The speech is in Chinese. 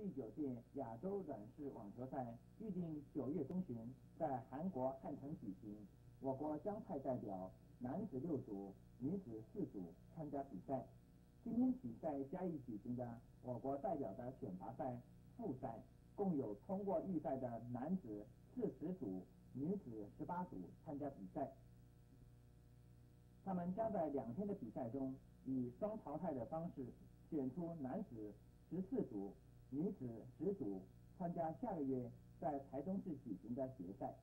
第九届亚洲软式网球赛预定九月中旬在韩国汉城举行，我国将派代表男子六组、女子四组参加比赛。今天比赛加以举行的我国代表的选拔赛复赛，共有通过预赛的男子四十组、女子十八组参加比赛。他们将在两天的比赛中以双淘汰的方式选出男子十四组、女子十组参加下个月在台中市举行的决赛。